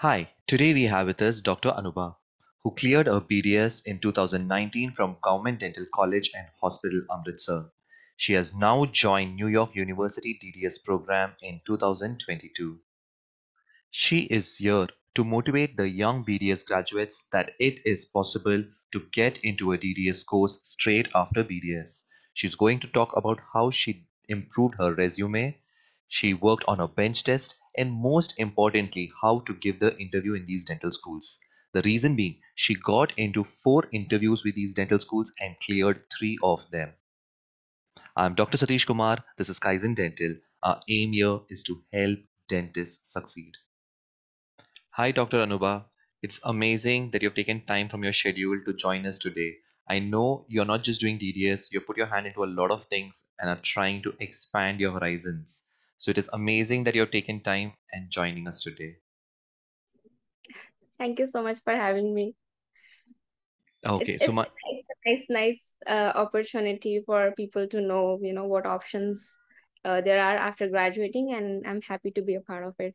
Hi, today we have with us Dr. Anubha, who cleared her BDS in 2019 from Government Dental College and Hospital Amritsar. She has now joined New York University DDS program in 2022. She is here to motivate the young BDS graduates that it is possible to get into a DDS course straight after BDS. She's going to talk about how she improved her resume, she worked on a bench test, and most importantly, how to give the interview in these dental schools. The reason being, she got into four interviews with these dental schools and cleared three of them. I'm Dr. Satish Kumar. This is Kaizen Dental. Our aim here is to help dentists succeed. Hi, Dr. Anubha. It's amazing that you've taken time from your schedule to join us today. I know you're not just doing DDS, you put your hand into a lot of things and are trying to expand your horizons. So it is amazing that you've taken time and joining us today. Thank you so much for having me. Okay, it's, so it's my a nice, nice uh, opportunity for people to know, you know, what options uh, there are after graduating, and I'm happy to be a part of it.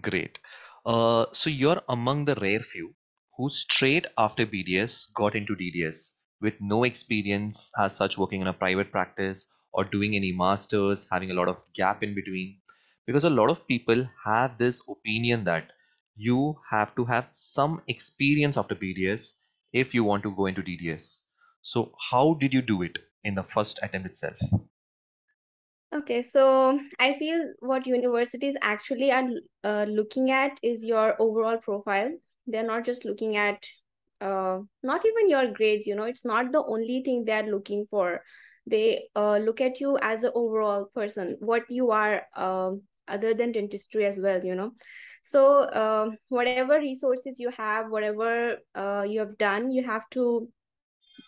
great. Uh, so you're among the rare few who straight after BDS got into DDS with no experience as such working in a private practice or doing any masters, having a lot of gap in between. Because a lot of people have this opinion that you have to have some experience after BDS if you want to go into DDS. So how did you do it in the first attempt itself? Okay, so I feel what universities actually are uh, looking at is your overall profile. They're not just looking at uh, not even your grades, you know, it's not the only thing they're looking for. They uh, look at you as an overall person, what you are uh, other than dentistry as well, you know. So uh, whatever resources you have, whatever uh, you have done, you have to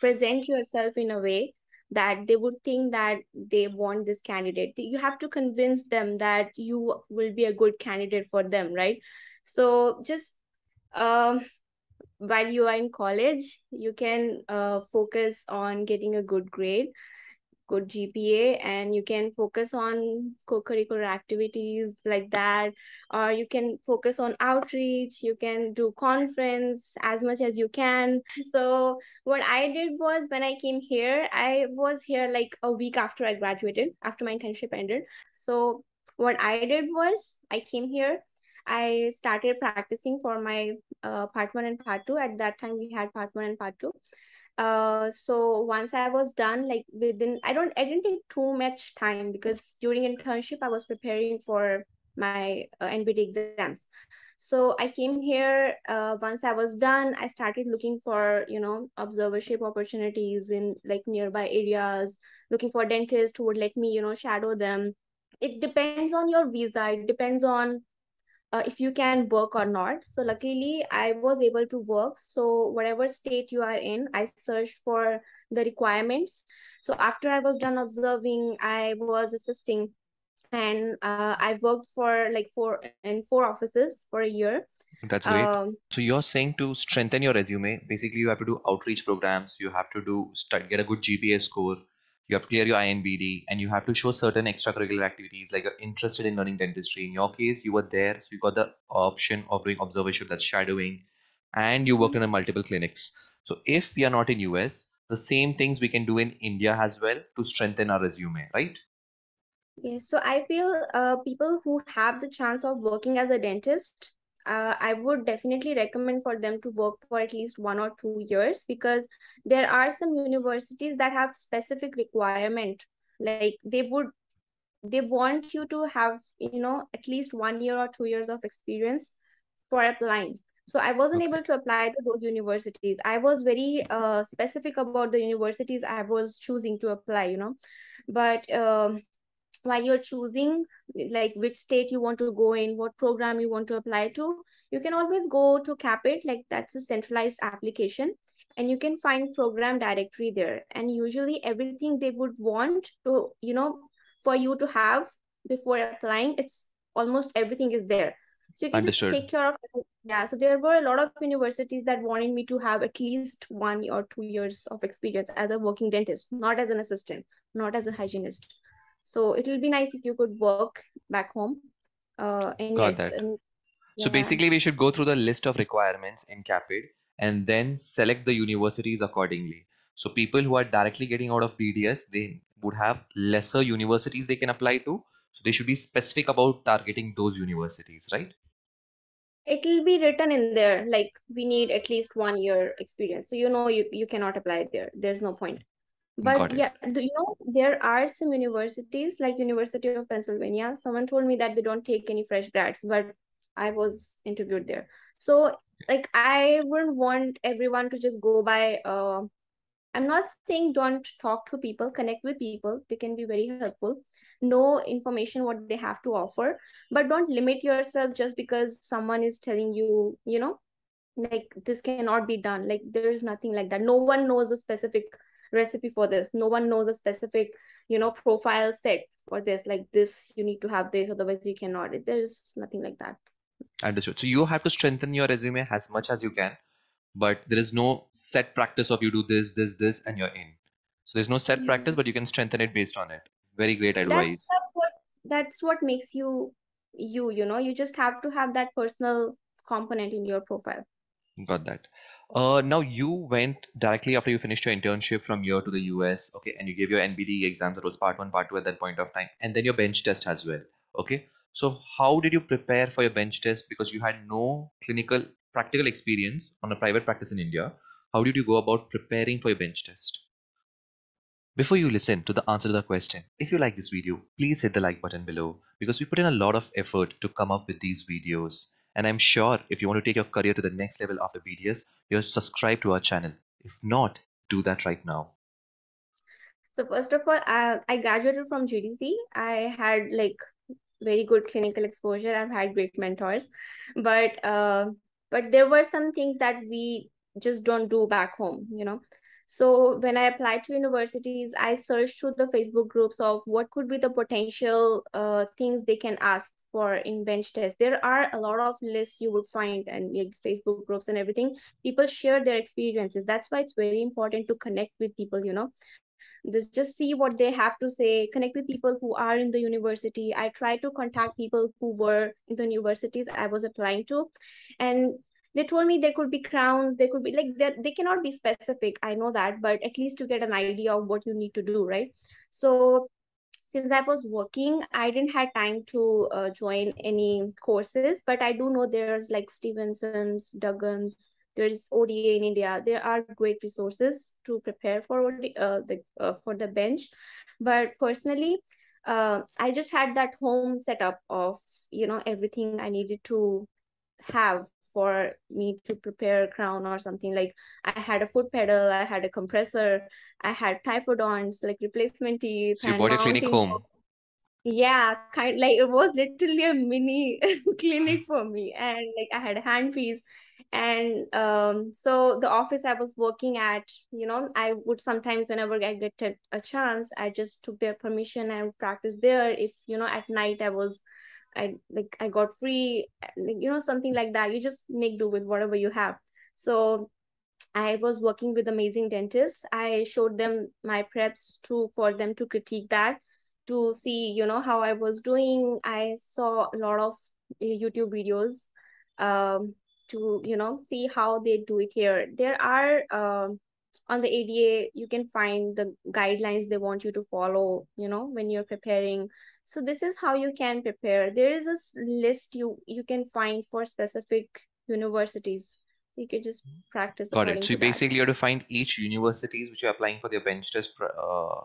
present yourself in a way that they would think that they want this candidate. You have to convince them that you will be a good candidate for them right? So just um while you are in college you can uh, focus on getting a good grade good GPA and you can focus on co-curricular activities like that or you can focus on outreach you can do conference as much as you can. So what I did was when I came here I was here like a week after I graduated after my internship ended. So what I did was I came here I started practicing for my uh, part one and part two. At that time, we had part one and part two uh so once i was done like within i don't i didn't take too much time because during internship i was preparing for my uh, nbt exams. So i came here uh, once i was done i started looking for you know observership opportunities in like nearby areas looking for dentists who would let me you know shadow them. It depends on your visa. It depends on uh, if you can work or not. So luckily, I was able to work. So whatever state you are in, I searched for the requirements. So after I was done observing, I was assisting, and uh, I worked for like four in four offices for a year. That's great. Um, so you're saying to strengthen your resume, basically you have to do outreach programs, you have to do start, get a good GPA score, you have to clear your INBD, and you have to show certain extracurricular activities like you're interested in learning dentistry. In your case, you were there, so you got the option of doing observership, that's shadowing, and you worked in a multiple clinics. So if we are not in US, the same things we can do in India as well to strengthen our resume, right? Yes, so I feel uh, people who have the chance of working as a dentist uh, I would definitely recommend for them to work for at least one or two years because there are some universities that have specific requirement. Like they would they want you to have you know at least one year or two years of experience for applying. So i wasn't okay. able to apply to those universities. I was very uh, specific about the universities i was choosing to apply you know. But um, while you're choosing like which state you want to go in what program you want to apply to you can always go to CAAPID like that's a centralized application and you can find program directory there. And usually everything they would want to you know for you to have before applying it's almost everything is there. So you can Understood. just take care of yeah so there were a lot of universities that wanted me to have at least one or two years of experience as a working dentist not as an assistant not as a hygienist so it will be nice if you could work back home. Uh, and Got yes, that. And, So Yeah. basically, we should go through the list of requirements in CAAPID and then select the universities accordingly. So people who are directly getting out of BDS, they would have lesser universities they can apply to. So they should be specific about targeting those universities, right? It will be written in there like we need at least one year experience. So you know you, you cannot apply there. There's no point. But yeah, do you know there are some universities like University of Pennsylvania. Someone told me that they don't take any fresh grads, but I was interviewed there. So like I wouldn't want everyone to just go by uh I'm not saying don't talk to people, connect with people. They can be very helpful. Know information what they have to offer, but don't limit yourself just because someone is telling you, you know, like this cannot be done. Like there's nothing like that. No one knows a specific recipe for this. No one knows a specific, you know, profile set for this. Like this, you need to have this, otherwise you cannot. There's nothing like that. Understood. So you have to strengthen your resume as much as you can but there is no set practice of you do this, this, this, and you're in. So there's no set Yeah. practice, but you can strengthen it based on it. Very great That's, advice. that's what that's what makes you you, you know, you just have to have that personal component in your profile. Got that. Uh, now you went directly after you finished your internship from here to the US, okay, and you gave your NBD exams. That was part one, part two at that point of time, and then your bench test as well, okay. So how did you prepare for your bench test because you had no clinical practical experience on a private practice in India? How did you go about preparing for your bench test? Before you listen to the answer to the question, if you like this video, please hit the like button below because we put in a lot of effort to come up with these videos. And I'm sure if you want to take your career to the next level after BDS, you're subscribed to our channel. If not, do that right now. So first of all, I, I graduated from GDC. I had like very good clinical exposure. I've had great mentors, but uh, but there were some things that we just don't do back home, you know. So when I applied to universities, I searched through the Facebook groups of what could be the potential uh, things they can ask for in bench test. There are a lot of lists you will find and like Facebook groups and everything. People share their experiences. That's why it's very important to connect with people, you know this just see what they have to say connect with people who are in the university i try to contact people who were in the universities i was applying to and they told me there could be crowns there could be like that they cannot be specific i know that but at least to get an idea of what you need to do right? So since i was working i didn't have time to uh, join any courses but i do know there's like stevenson's duggins there's ODA in India. There are great resources to prepare for uh, the uh, for the bench, but personally, uh, I just had that home setup of you know everything I needed to have for me to prepare crown or something like I had a foot pedal, I had a compressor, I had typodonts like replacement teeth. So you bought your clinic home. Yeah, kind like it was literally a mini clinic for me, and like I had a handpiece, and um, so the office I was working at, you know, I would sometimes whenever I get a chance, I just took their permission and practice there. If you know, at night I was, I like I got free, like, you know, something like that. You just make do with whatever you have. So I was working with amazing dentists. I showed them my preps to for them to critique that to see you know how i was doing i saw a lot of youtube videos um, to you know see how they do it here there are uh, on the ada you can find the guidelines they want you to follow you know when you're preparing. So this is how you can prepare. There is a list you you can find for specific universities. You can just practice got it. so you basically you have to find each universities which you're applying for their bench test uh,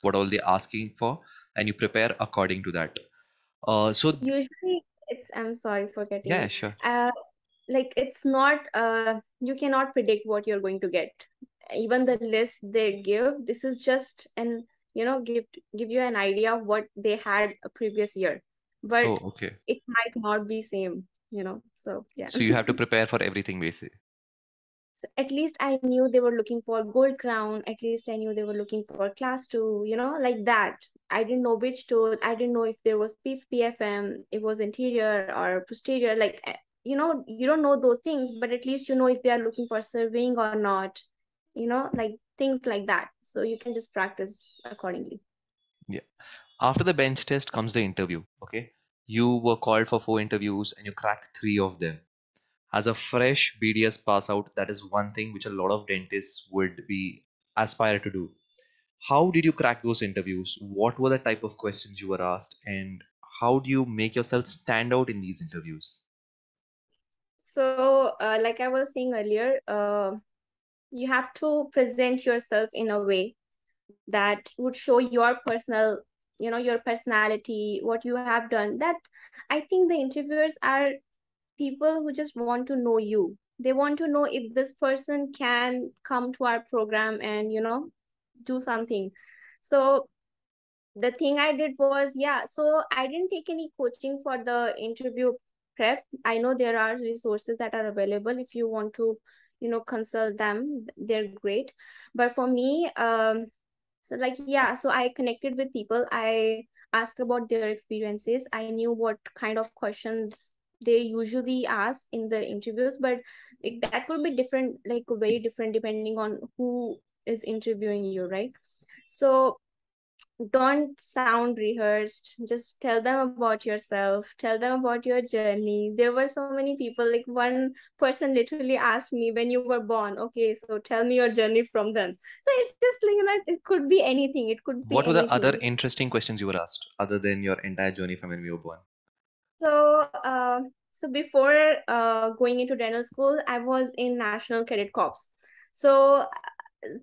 what all they're asking for and you prepare according to that. Uh so usually it's i'm sorry for getting yeah sure. Uh like it's not uh you cannot predict what you're going to get even the list they give this is just an you know give give you an idea of what they had a previous year. But oh, okay. it might not be same you know so yeah. So you have to prepare for everything basically. So at least i knew they were looking for gold crown. At least i knew they were looking for class 2 you know like that. I didn't know which tooth i didn't know if there was pfm it was anterior or posterior like eh, you know you don't know those things but at least you know if they are looking for surveying or not you know like things like that so you can just practice accordingly yeah after the bench test comes the interview okay You were called for four interviews and you cracked three of them. As a fresh BDS pass out, that is one thing which a lot of dentists would be aspire to do. How did you crack those interviews? What were the type of questions you were asked, and how do you make yourself stand out in these interviews? So, uh, like I was saying earlier, uh, you have to present yourself in a way that would show your personal you know your personality what you have done that i think the interviewers are people who just want to know you. They want to know if this person can come to our program and you know do something. So the thing i did was yeah so i didn't take any coaching for the interview prep. I know there are resources that are available if you want to you know consult them. They're great. But for me um so like yeah so i connected with people. I asked about their experiences. I knew what kind of questions they usually ask in the interviews but it, that could be different like very different depending on who is interviewing you right? So don't sound rehearsed. Just tell them about yourself. Tell them about your journey. There were so many people like one person literally asked me when you were born. Okay so tell me your journey from then. So it's just like you know it could be anything. It could be what were the anything. other interesting questions you were asked other than your entire journey from when you were born? So uh, so before uh, going into dental school i was in national cadet corps. So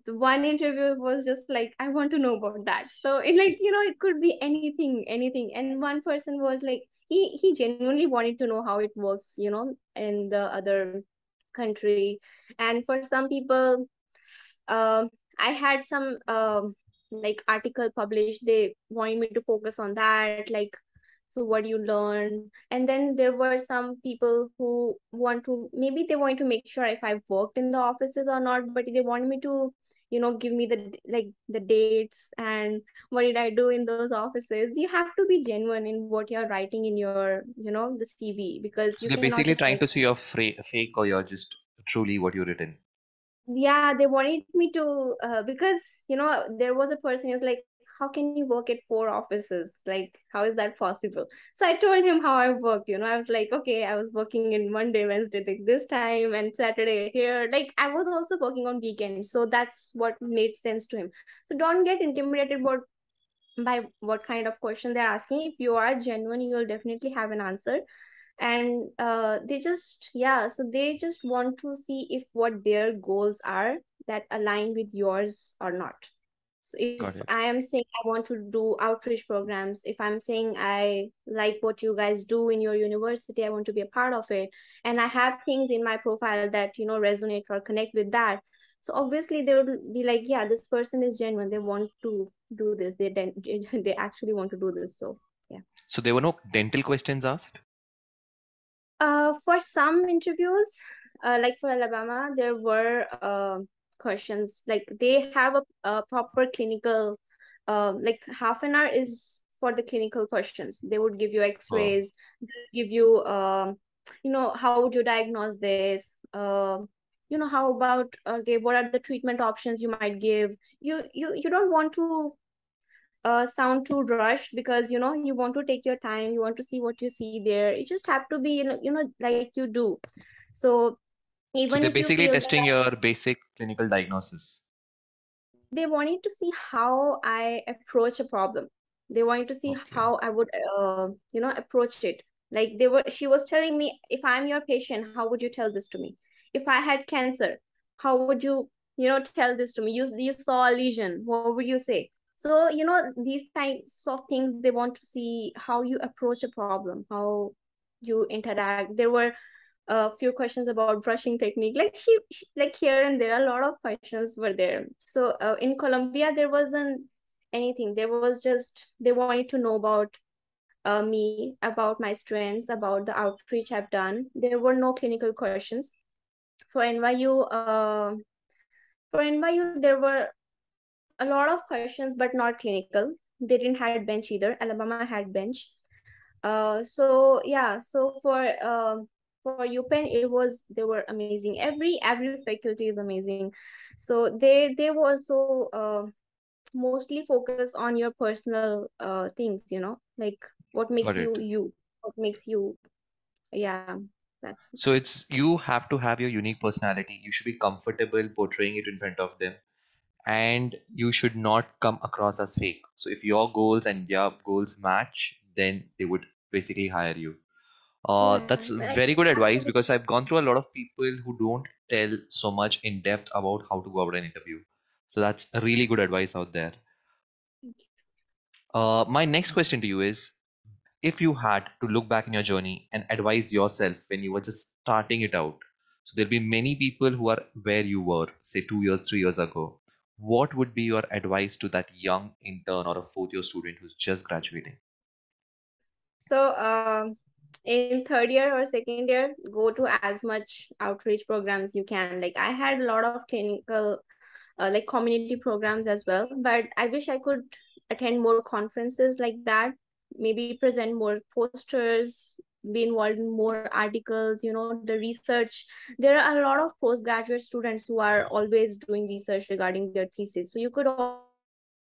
one interview was just like i want to know about that. So it like you know it could be anything anything. And one person was like he he genuinely wanted to know how it works you know in the other country. And for some people um i had some um like article published. They wanted me to focus on that like so what do you learn? And then there were some people who want to maybe they want to make sure if i've worked in the offices or not but they want me to you know give me the like the dates and what did i do in those offices. You have to be genuine in what you're writing in your you know the cv because so you they're basically trying to see you're fake or you're just truly what you written. Yeah they wanted me to uh, because you know there was a person who's like how can you work at four offices? Like how is that possible? So i told him how i work you know i was like okay i was working in monday wednesday like this time and saturday here. Like i was also working on weekends so that's what made sense to him. So don't get intimidated about by what kind of question they're asking. If you are genuine you'll definitely have an answer. And uh, they just yeah so they just want to see if what their goals are that align with yours or not so if I am saying I want to do outreach programs, if I'm saying I like what you guys do in your university, I want to be a part of it, and I have things in my profile that you know resonate or connect with that. So obviously they would be like, yeah, this person is genuine. They want to do this. They they actually want to do this. So yeah. So there were no dental questions asked. Uh, for some interviews, uh, like for Alabama, there were uh questions. Like they have a, a proper clinical uh, like half an hour is for the clinical questions. They would give you x-rays. Oh. give you um, you know how would you diagnose this? Uh, you know how about okay what are the treatment options you might give? You you you don't want to uh, sound too rushed because you know you want to take your time. You want to see what you see there. You just have to be you know, you know like you do. So even so they're basically testing your basic clinical diagnosis. They wanted to see how I approach a problem. They wanted to see okay. how I would, uh, you know, approach it. Like they were, she was telling me, if I'm your patient, how would you tell this to me? If I had cancer, how would you, you know, tell this to me? You you saw a lesion, what would you say? So you know, these types of things they want to see how you approach a problem, how you interact. There were a few questions about brushing technique. Like she, she, like here and there a lot of questions were there. So uh, in Columbia there wasn't anything. There was just they wanted to know about uh, me about my strengths about the outreach i've done. There were no clinical questions. For nyu uh, for nyu there were a lot of questions but not clinical. They didn't have bench either. Alabama had bench. Uh so yeah. So for uh, for UPenn, it was they were amazing. Every every faculty is amazing. So they they were also uh, mostly focus on your personal uh, things. You know, like what makes you you. what makes you yeah that's So it's you have to have your unique personality. You should be comfortable portraying it in front of them, and you should not come across as fake. So if your goals and their goals match, then they would basically hire you. Uh, yeah that's very good advice because I've gone through a lot of people who don't tell so much in depth about how to go about an interview. So that's a really good advice out there. Uh, my next question to you is if you had to look back in your journey and advise yourself when you were just starting it out, so there'll be many people who are where you were, say two years, three years ago. What would be your advice to that young intern or a fourth year student who's just graduating? so um in third year or second year go to as much outreach programs you can. Like i had a lot of clinical uh, like community programs as well but i wish i could attend more conferences like that maybe present more posters be involved in more articles you know the research. There are a lot of postgraduate students who are always doing research regarding their thesis so you could all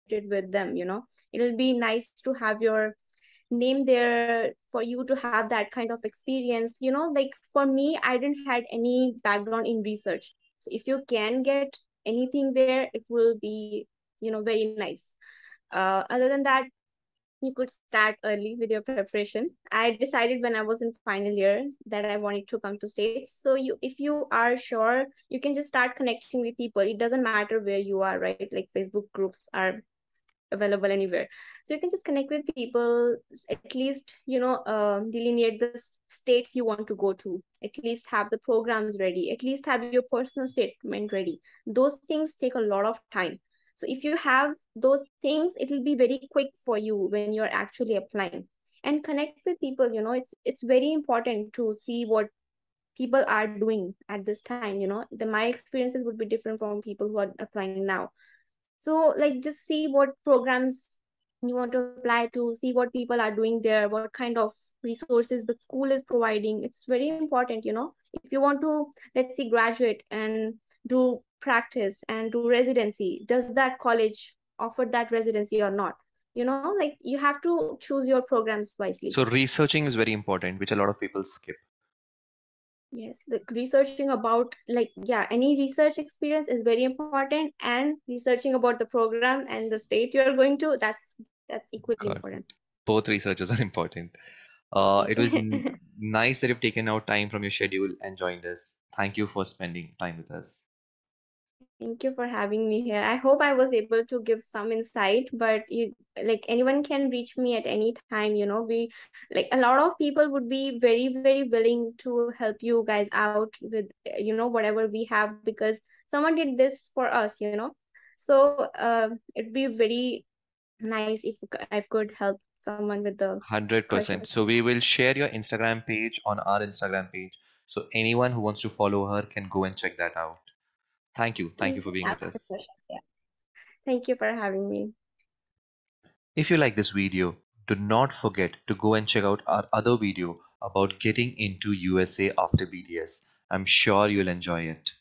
it with them you know. It'll be nice to have your name there for you to have that kind of experience. You know like for me i didn't had any background in research. So if you can get anything there it will be you know very nice. Uh, other than that you could start early with your preparation. I decided when i was in final year that i wanted to come to states. So you if you are sure you can just start connecting with people. It doesn't matter where you are right? Like facebook groups are available anywhere. So you can just connect with people at least you know uh, delineate the states you want to go to. At least have the programs ready. At least have your personal statement ready. Those things take a lot of time. So if you have those things it will be very quick for you when you're actually applying. And connect with people you know it's it's very important to see what people are doing at this time you know. The my experiences would be different from people who are applying now so like just see what programs you want to apply to see what people are doing there what kind of resources the school is providing. It's very important you know. If you want to let's say graduate and do practice and do residency does that college offer that residency or not? You know like you have to choose your programs wisely. So researching is very important, which a lot of people skip. Yes the researching about like yeah any research experience is very important and researching about the program and the state you're going to that's that's equally important. Both researchers are important. Uh, it was nice that you've taken out time from your schedule and joined us. Thank you for spending time with us. Thank you for having me here. I hope I was able to give some insight, but you like anyone can reach me at any time, you know. We like a lot of people would be very, very willing to help you guys out with you know whatever we have because someone did this for us, you know. So uh, it'd be very nice if I could help someone with the 100%. question. So we will share your Instagram page on our Instagram page. So anyone who wants to follow her can go and check that out. Thank you. Thank you for being with us. yeah. Thank you for having me. If you like this video, do not forget to go and check out our other video about getting into USA after BDS. I'm sure you'll enjoy it.